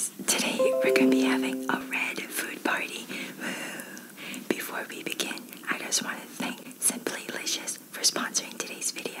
guys, today we're gonna be having a red food party. Before we begin, I just want to thank Simply Licious for sponsoring today's video.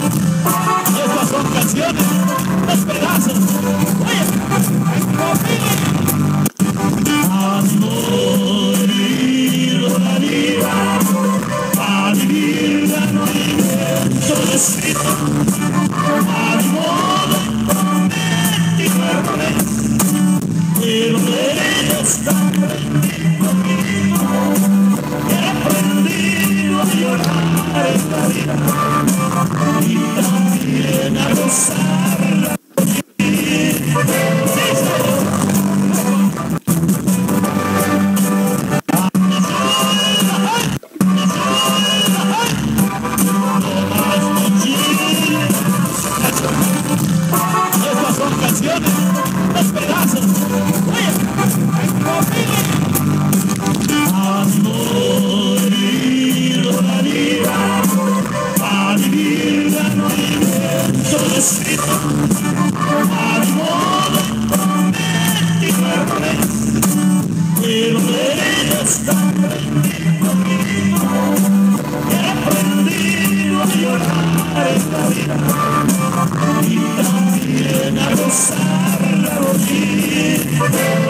Estas son canciones, los pedazos. Oye, has morido la vida, a vivirla no hay viento escrito, al modo de ti pero de esta aprendido y también a gozarla A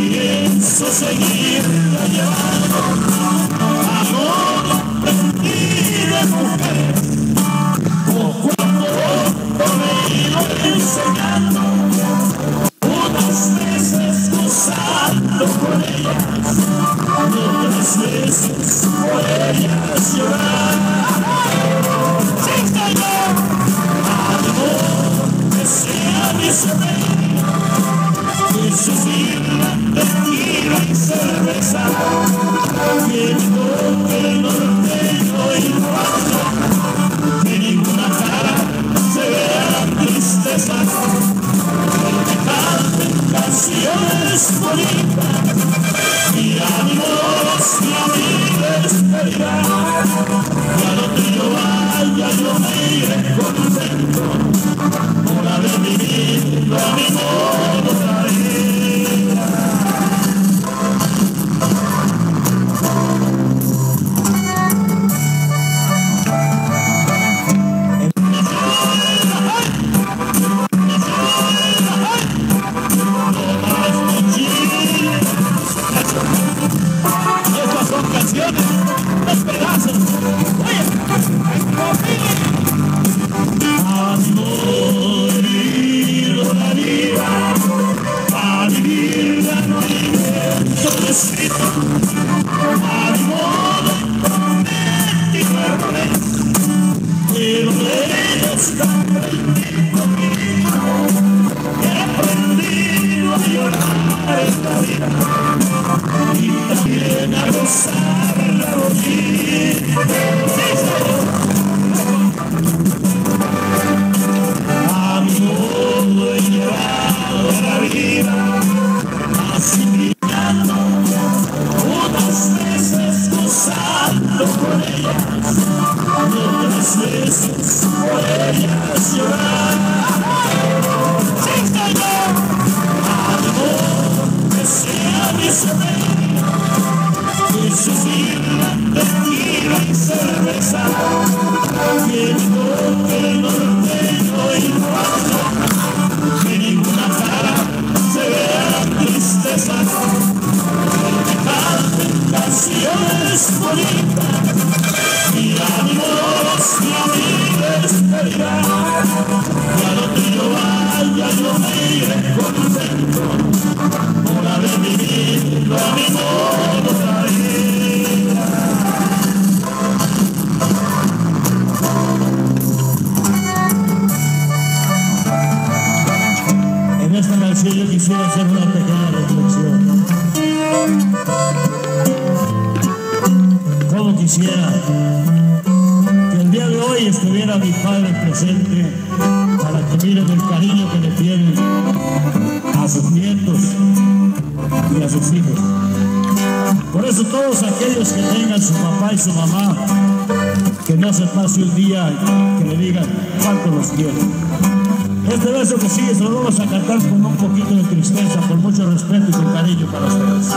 pienso seguirla llevando. Amor de mujer, poco a poco me ido enseñando. Unas veces gozando con ellas, otras veces por ellas llorar. Amor, que sea mi canciones bonitas y ánimos y amigos felicidad. Y a donde yo vaya yo me iré contento que sufrirla tequila y cerveza, que Canción yo quisiera hacer una pequeña reflexión. Como quisiera que el día de hoy estuviera mi padre presente para que miren el cariño que le tienen a sus nietos y a sus hijos. Por eso todos aquellos que tengan su papá y su mamá, que no se pase un día que le digan cuánto los quieren. Este verso que sigue se lo vamos a cantar con un poquito de tristeza, con mucho respeto y con cariño para ustedes.